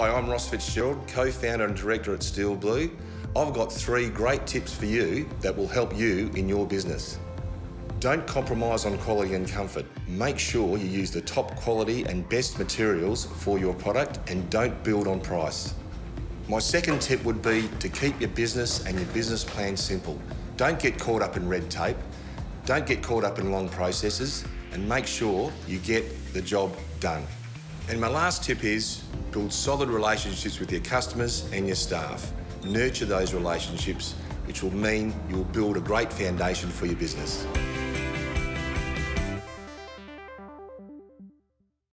Hi, I'm Ross Fitzgerald, co-founder and director at Steel Blue. I've got three great tips for you that will help you in your business. Don't compromise on quality and comfort. Make sure you use the top quality and best materials for your product and don't build on price. My second tip would be to keep your business and your business plan simple. Don't get caught up in red tape. Don't get caught up in long processes and make sure you get the job done. And my last tip is build solid relationships with your customers and your staff. Nurture those relationships, which will mean you'll build a great foundation for your business.